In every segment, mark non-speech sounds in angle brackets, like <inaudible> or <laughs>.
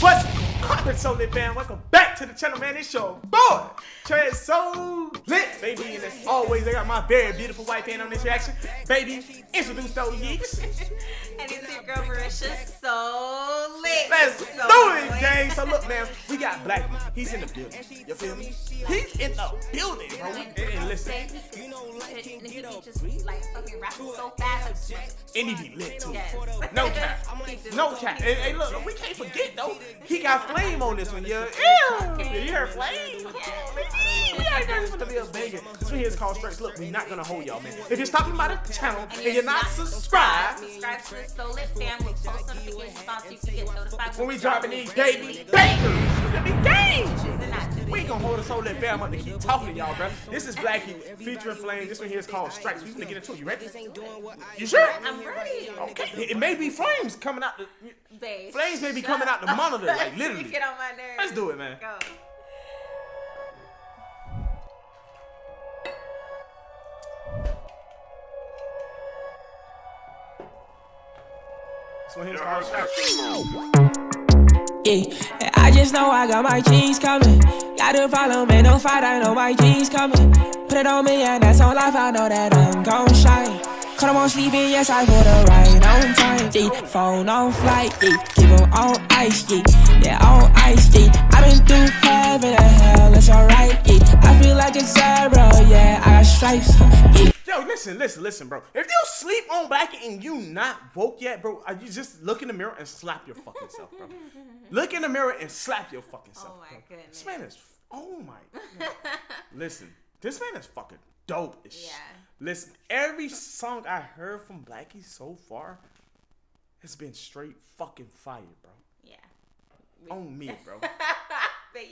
What's poppin', so lit fam? Welcome back to the channel, man. It's your boy, Trez So Lit, baby. And as always, I got my very beautiful white fan on this reaction. Baby, introduce those yeeks. <laughs> and it's your girl Marisha, so lit. Let's do it, lit. gang. So look, man, we got Blxckie. He's in the building. You feel me? He's in the building, bro. And, and listen, And he, and he just like fucking rapping so fast. and he be lit too. Yes. No cap. No cap. And, and look, we can't forget though. He got Flvme on this one, yeah. Ew. You heard Flvme? We this one to be a banger. This one here is called Stripes. Look, we're not gonna hold y'all, man. If you're stopping by the channel and you're not subscribed, subscribe to the So Lit fam post notifications on so you can get notified when we dropping these baby bangers, be games. And. We ain't gonna hold us whole little fam up to keep talking to y'all, bro. This is Blxckie featuring Flvme. This one here is called Stripes. We finna get into it. You ready? You sure? I'm ready. Okay. It, it may be flames coming out the Babe. flames may be coming out the monitor, like <laughs> literally. Get on my nerves. Let's do it, man. Go. Yeah, I just know I got my jeans coming. Got a problem, ain't no fight, I know my jeans coming. Put it on me, and that's on life, I know that I'm gon' shine. Cut 'em on sleeping, yes, I put a right on time. Yeah, phone on flight, yeah, keep 'em on ice, yeah, yeah, on ice, yeah. i been through heaven and hell, it's alright, yeah. I feel like a zero, yeah, I got stripes, yeah. Yo, listen, listen, listen, bro. If you sleep on Blxckie and you not woke yet, bro, you just look in the mirror and slap your fucking self, bro. <laughs> Look in the mirror and slap your fucking oh self. Oh my bro. goodness. This man is oh my <laughs> God. Listen, this man is fucking dope as. Yeah. Listen, every song I heard from Blxckie so far has been straight fucking fire, bro. Yeah. On me, bro. <laughs>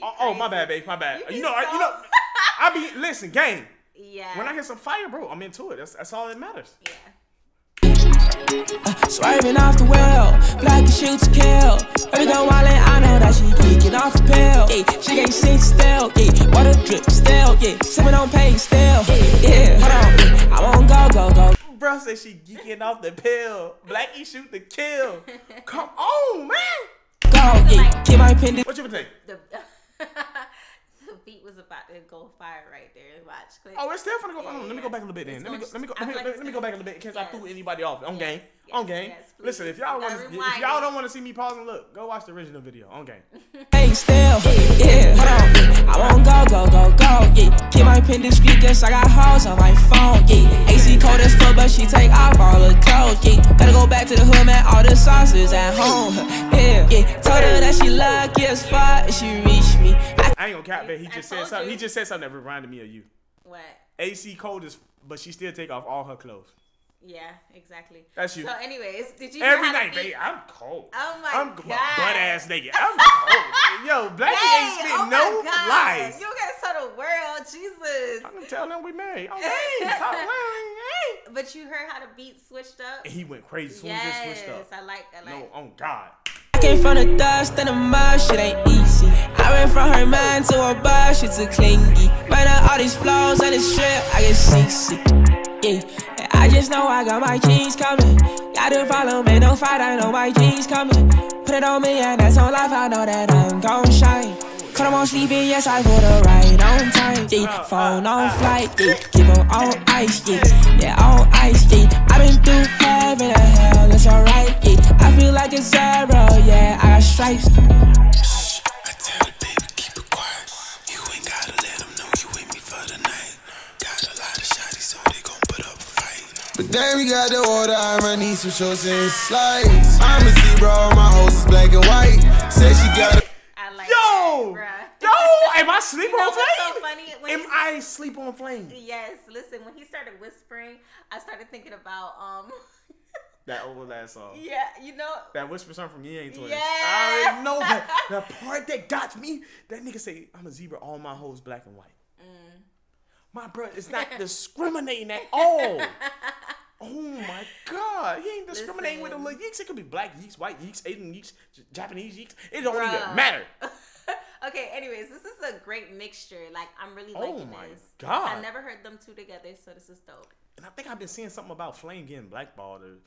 Oh, oh, my bad, babe, my bad. You You, know, I, you know, I be listen, gang. Yeah. When I hear some fire, bro, I'm into it. That's that's all that matters. Yeah. Uh, Swerving off the wheel, black and shoot to kill. Every go wildin', I know that she geeking off a pill. Yeah, she can't sit still. Yeah, water drip still. Yeah, sipping on pain still. Yeah, hold on. Yeah, I won't go, go, go. Bro said she geeking off the pill. Blxckie shoot the kill. <laughs> Come on, man. Go, yeah, keep my pendant. What you gonna take? The, the beat was about to go fire right there. Watch. Click. Oh, it's still finna go. Yeah, hold let me go back a little bit then. Let me go. gonna- Let me go. Let me, like let it's me go back a little bit in case I threw anybody off. On Yes, game. yes, On game. yes. Listen, if y'all want gotta if y'all don't want to see me pause and look, go watch the original video. On game. <laughs> Hey, still. Yeah, hold on. I won't go, go, go, go. Yeah, keep my pendant squeakers. I got hoes on my phone. Yeah, AC cold as fuck, but she take off all the clothes. Yeah, gotta go back to the hood, man. All the sauces at home. Yeah, yeah. Told her that she lucky as fuck, and she reached me. I I ain't gonna cap that. He I just said told something. He just said something that reminded me of you. What? AC cold is, but she still take off all her clothes. Yeah, exactly. That's you. So, anyways, did you Every know how to night, beat- baby. I'm cold. Oh my I'm God. butt ass naked. I'm <laughs> cold. Yo, Blxckie ain't Dang, spit oh no God. lies. You gotta tell the world, Jesus. I'm gonna tell them we married. <laughs> Okay, stop playing. Hey. But you heard how the beat switched up. And he went crazy as soon as it Yes, switched up. I like. I No, like. on God. Came from the dust and the mud, shit ain't easy. I went from her mind to her bus, shit too clingy. Right now, all these flows on the strip, I get seasick. Yeah, and I just know I got my jeans coming. Got a problem, ain't no fight, I know my jeans coming. Put it on me, and that's on life, I know that I'm gon' shine. Cut 'em on sleeping, yes, I put a right on time. Yeah, phone on flight, yeah, keep 'em on ice, yeah, yeah, on ice, yeah. i been through heaven and hell, it's alright. I feel like a zero, yeah, I got stripes. I tell the baby, keep it quiet. You ain't gotta let know you with me for the night. Got a lot of shotties, so they gon' put up a fight. But then we got the water, I need some shorts and slides. I'm a zebra, my hose is black and white. Say she got a I like. Yo, that, yo, am I sleep You know on what's so funny? When Am he- I sleep on Flvme? Yes, listen, when he started whispering, I started thinking about um <laughs> That old ass song. yeah, you know That whisper song from Ying Yang Twins. Yeah. I already know that. <laughs> The part that got me, that nigga say, I'm a zebra, all my hoes black and white. Mm. My bro is not <laughs> discriminating at all. <laughs> Oh my god, he ain't discriminating with the Listen. little yeeks. It could be black yeeks, white yeeks, Asian yeeks, Japanese yeeks. It don't even matter. Okay, anyways, this is a great mixture. Like I'm really Oh liking my this. God. I never heard them two together, so this is dope. And I think I've been seeing something about Flvme getting blackballed or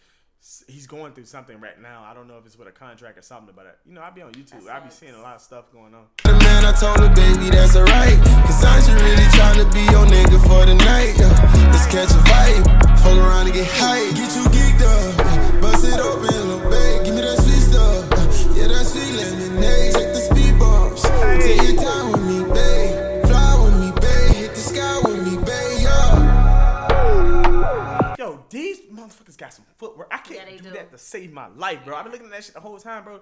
he's going through something right now. I don't know if it's with a contract or something, but uh, you know, I be on YouTube. I be seeing a lot of stuff going on. The man, I told her, baby, that's alright. Cause I should really tryna be your nigga for the night. Yeah. Let's catch a vibe. Fuck around and get high. These motherfuckers got some footwork. I can't Yeah, do, do. that to save my life, bro. I've been looking at that shit the whole time, bro.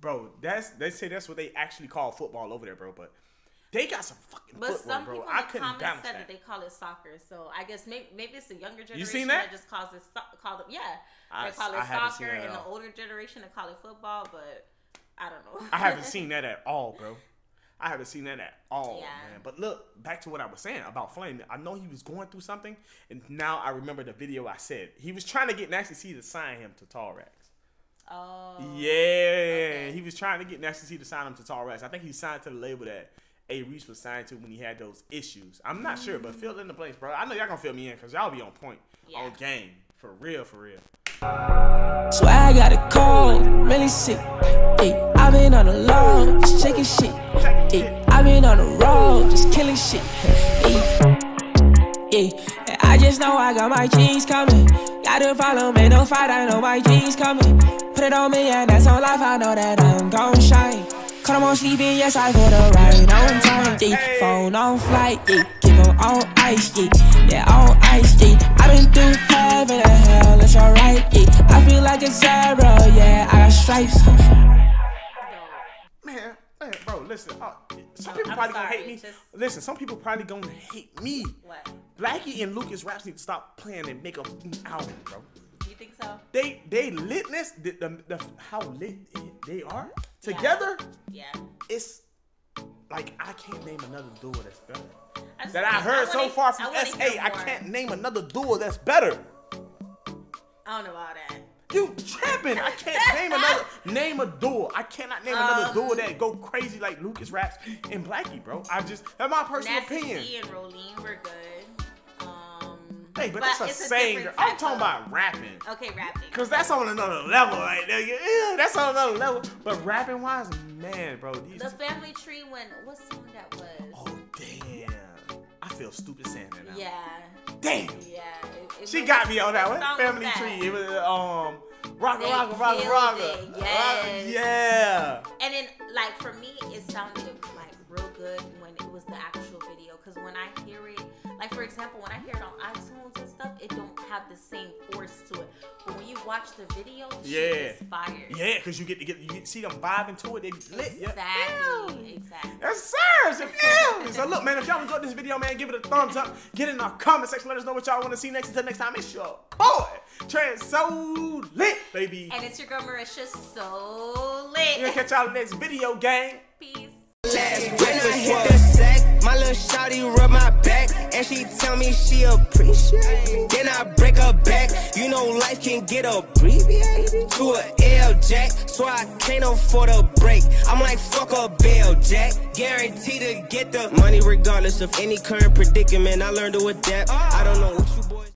Bro, that's they say that's what they actually call football over there, bro. But they got some fucking But footwork, some bro. people I in couldn't balance said that. that they call it soccer. So I guess maybe, maybe it's the younger generation You seen that? just calls it so- call it yeah. I- they call it I soccer, and the older generation they call it football. But I don't know. I haven't <laughs> seen that at all, bro. I haven't seen that at all, Yeah. man. But look, back to what I was saying about Flvme. I know he was going through something, and now I remember the video I said. He was trying to get Nasty C to sign him to Tall Racks. Oh. Yeah, he was trying to get Nasty C to sign him to Tall Racks. I think he signed to the label that A-Reece was signed to when he had those issues. I'm not sure, but fill in the blanks, bro. I know y'all gonna fill me in because y'all be on point, Yeah. on game, for real, for real. So I got a cold, really sick. Yeah, I've been on the low, just checking shit. Yeah, I've been on the road, just killing shit. Yeah, yeah. I just know I got my jeans coming. Gotta follow me, no fight, I know my jeans coming. Put it on me, and that's on life, I know that I'm gon' shine. Cause I'm on sleeping, yes, I feel the right on time. Yeah, phone on flight, yeah, give 'em on ice, yeah, yeah, on ice, yeah. I've been through heaven and hell, it's alright, yeah. I feel like a zebra, yeah, I got stripes. Man, man, bro, listen. Uh, some people I'm probably gonna hate me. just- Listen, some people probably gonna hate me. What? Blxckie and Lucas Raps need to stop playing and make a album, bro. Do you think so? They they litness, the, the, the how lit they are together. Yeah. It's like I can't name another duo that's better. I That I heard wanna- so far from I SA, I can't name another duo that's better. I don't know about that. You tripping? I can't name another name a duo. I cannot name another Um, duo that go crazy like Lucas Raps and Blxckie, bro. I just that's my personal Nasty opinion. C and Rowlene were good. Um, Hey, but, that's a singer. I'm talking of- about rapping. Okay, rapping. Cause that's on another level right there. Yeah, that's on another level. But rapping wise, man, bro, these. The family tree when what song that was? Oh damn! I feel stupid saying that now. Yeah, Damn. yeah. She got me on that one. Family? Tree. It was um, Rocka They Rocka Rocka killed Rocka. it, yes. Yeah. And then, like for me, it sounded I hear it, like for example, when I hear it on iTunes and stuff, it don't have the same force to it. But when you watch the video, Yeah. shit is fire. Yeah, cause you get to get you get, see them vibing to it. They be lit. Yeah. Exactly. Exactly. Yes, sir. Yeah. so look, man, if y'all enjoyed this video, man, give it a thumbs up. Get in our comment section. Let us know what y'all want to see next. Until next time, it's your boy, Trent So Lit, baby. And it's your girl Marisha, so We're gonna catch y'all in the next video, gang. Peace. When I hit the sack, my little shawty rub my back, and she tell me she appreciate me. Then I break her back. You know life can get abbreviated to a L jack, so I can't afford a break. I'm like fuck a bell jack, guaranteed to get the money regardless of any current predicament. I learned to adapt. I don't know what you boys.